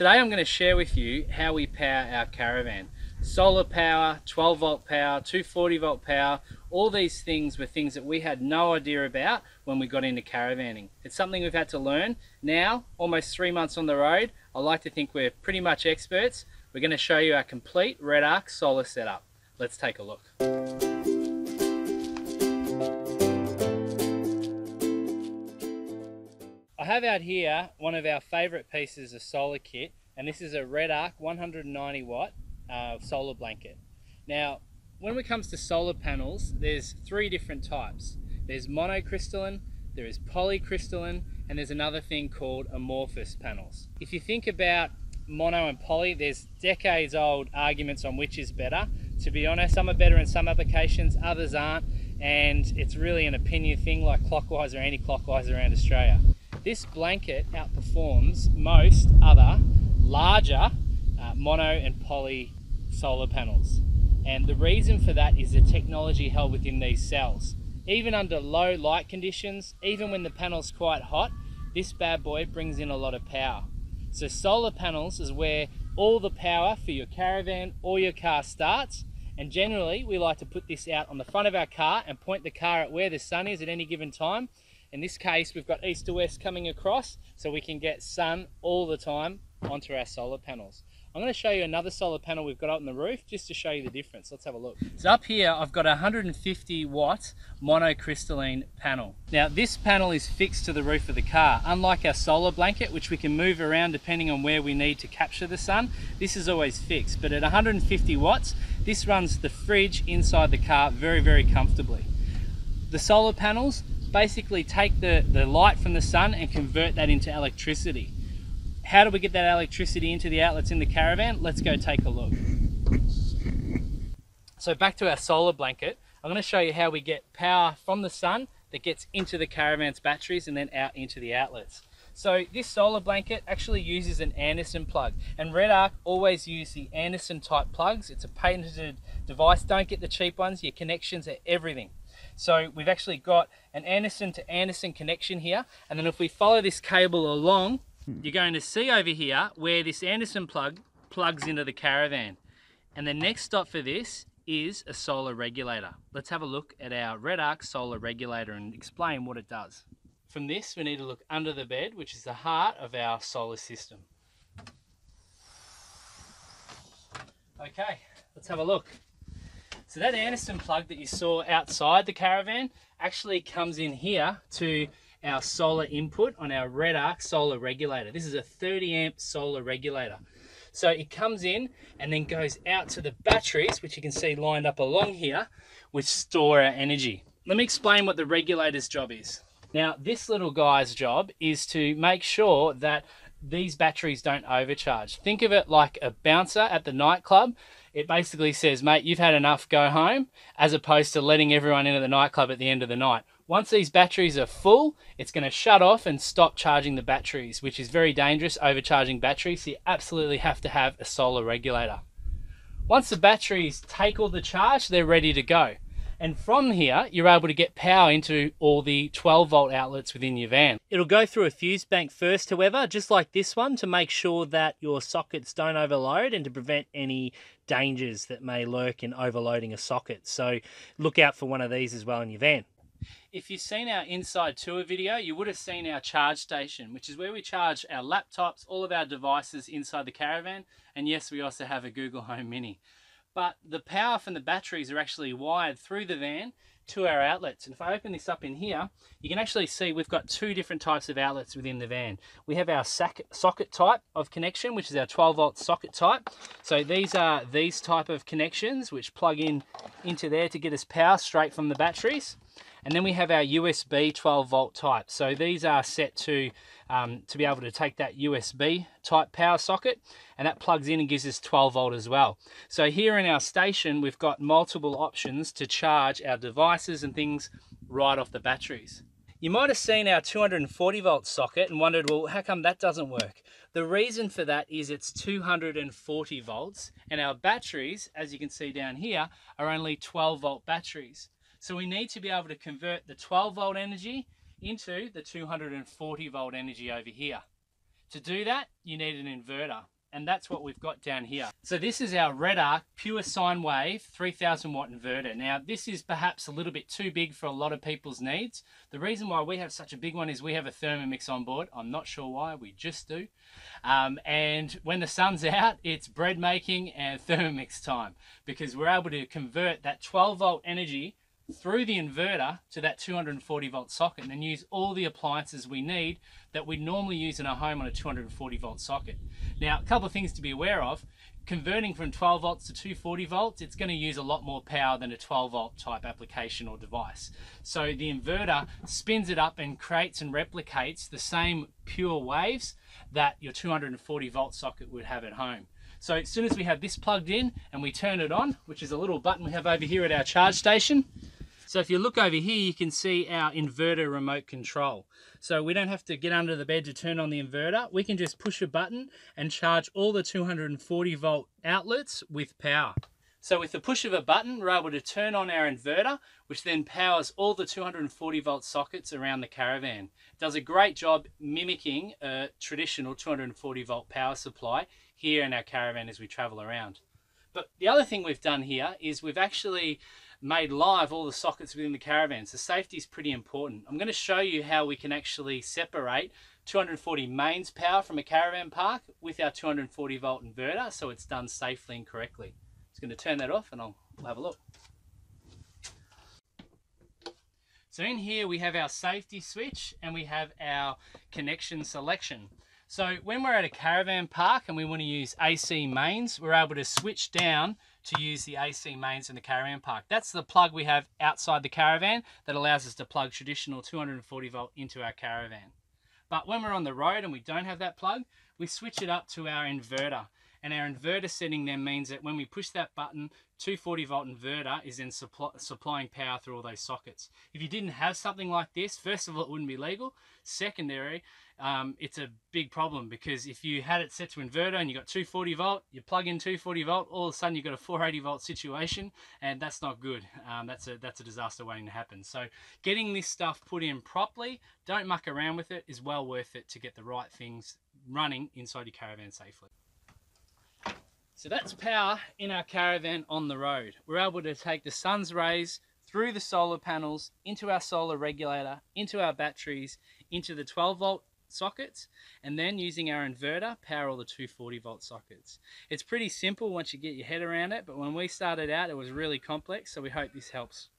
Today I'm going to share with you how we power our caravan. Solar power, 12 volt power, 240 volt power, all these things were things that we had no idea about when we got into caravanning. It's something we've had to learn. Now, almost three months on the road, I like to think we're pretty much experts. We're going to show you our complete Redarc solar setup. Let's take a look. Have out here one of our favorite pieces of solar kit and this is a Redarc 190 watt uh, solar blanket. Now when it comes to solar panels there's three different types. There's monocrystalline, there is polycrystalline and there's another thing called amorphous panels. If you think about mono and poly there's decades old arguments on which is better. To be honest some are better in some applications others aren't and it's really an opinion thing like clockwise or anti-clockwise around Australia. This blanket outperforms most other larger uh, mono and poly solar panels. And the reason for that is the technology held within these cells. Even under low light conditions, even when the panel's quite hot, this bad boy brings in a lot of power. So solar panels is where all the power for your caravan or your car starts. And generally, we like to put this out on the front of our car and point the car at where the sun is at any given time in this case, we've got east to west coming across so we can get sun all the time onto our solar panels. I'm going to show you another solar panel we've got up on the roof just to show you the difference. Let's have a look. So up here I've got a 150 watt monocrystalline panel. Now this panel is fixed to the roof of the car. Unlike our solar blanket which we can move around depending on where we need to capture the sun, this is always fixed. But at 150 watts this runs the fridge inside the car very very comfortably. The solar panels basically take the, the light from the sun and convert that into electricity. How do we get that electricity into the outlets in the caravan? Let's go take a look. So back to our solar blanket, I'm going to show you how we get power from the sun that gets into the caravan's batteries and then out into the outlets. So this solar blanket actually uses an Anderson plug and Redarc always use the Anderson type plugs. It's a patented device. Don't get the cheap ones. Your connections are everything. So we've actually got an Anderson to Anderson connection here. And then if we follow this cable along, you're going to see over here where this Anderson plug plugs into the caravan. And the next stop for this is a solar regulator. Let's have a look at our Redarc solar regulator and explain what it does. From this, we need to look under the bed, which is the heart of our solar system. Okay, let's have a look. So that Anderson plug that you saw outside the caravan actually comes in here to our solar input on our Redarc solar regulator. This is a 30 amp solar regulator. So it comes in and then goes out to the batteries, which you can see lined up along here, which store our energy. Let me explain what the regulator's job is. Now, this little guy's job is to make sure that these batteries don't overcharge. Think of it like a bouncer at the nightclub it basically says, mate, you've had enough, go home, as opposed to letting everyone into the nightclub at the end of the night. Once these batteries are full, it's going to shut off and stop charging the batteries, which is very dangerous, overcharging batteries. So you absolutely have to have a solar regulator. Once the batteries take all the charge, they're ready to go. And from here, you're able to get power into all the 12 volt outlets within your van. It'll go through a fuse bank first, however, just like this one, to make sure that your sockets don't overload and to prevent any dangers that may lurk in overloading a socket. So look out for one of these as well in your van. If you've seen our inside tour video, you would have seen our charge station, which is where we charge our laptops, all of our devices inside the caravan. And yes, we also have a Google Home Mini but the power from the batteries are actually wired through the van to our outlets. And if I open this up in here, you can actually see we've got two different types of outlets within the van. We have our socket type of connection, which is our 12 volt socket type. So these are these type of connections, which plug in into there to get us power straight from the batteries. And then we have our USB 12 volt type. So these are set to, um, to be able to take that USB type power socket and that plugs in and gives us 12 volt as well. So here in our station, we've got multiple options to charge our devices and things right off the batteries. You might have seen our 240 volt socket and wondered, well, how come that doesn't work? The reason for that is it's 240 volts and our batteries, as you can see down here, are only 12 volt batteries. So we need to be able to convert the 12 volt energy into the 240 volt energy over here. To do that, you need an inverter and that's what we've got down here. So this is our Redarc pure sine wave 3000 watt inverter. Now this is perhaps a little bit too big for a lot of people's needs. The reason why we have such a big one is we have a Thermomix on board. I'm not sure why, we just do. Um, and when the sun's out, it's bread making and Thermomix time because we're able to convert that 12 volt energy through the inverter to that 240 volt socket and then use all the appliances we need that we normally use in our home on a 240 volt socket. Now, a couple of things to be aware of. Converting from 12 volts to 240 volts, it's going to use a lot more power than a 12 volt type application or device. So the inverter spins it up and creates and replicates the same pure waves that your 240 volt socket would have at home. So as soon as we have this plugged in and we turn it on, which is a little button we have over here at our charge station, so if you look over here, you can see our inverter remote control. So we don't have to get under the bed to turn on the inverter. We can just push a button and charge all the 240 volt outlets with power. So with the push of a button, we're able to turn on our inverter, which then powers all the 240 volt sockets around the caravan. It does a great job mimicking a traditional 240 volt power supply here in our caravan as we travel around. But the other thing we've done here is we've actually made live all the sockets within the caravan. So safety is pretty important. I'm going to show you how we can actually separate 240 mains power from a caravan park with our 240 volt inverter so it's done safely and correctly. Just going to turn that off and I'll have a look. So in here we have our safety switch and we have our connection selection. So when we're at a caravan park and we want to use AC mains, we're able to switch down to use the AC mains in the caravan park. That's the plug we have outside the caravan that allows us to plug traditional 240 volt into our caravan. But when we're on the road and we don't have that plug, we switch it up to our inverter. And our inverter setting then means that when we push that button, 240 volt inverter is then supply, supplying power through all those sockets. If you didn't have something like this, first of all, it wouldn't be legal. Secondary, um, it's a big problem because if you had it set to inverter and you got 240 volt, you plug in 240 volt, all of a sudden you've got a 480 volt situation, and that's not good. Um, that's a that's a disaster waiting to happen. So getting this stuff put in properly, don't muck around with it, is well worth it to get the right things running inside your caravan safely. So that's power in our caravan on the road. We're able to take the sun's rays through the solar panels, into our solar regulator, into our batteries, into the 12 volt sockets, and then using our inverter, power all the 240 volt sockets. It's pretty simple once you get your head around it, but when we started out, it was really complex, so we hope this helps.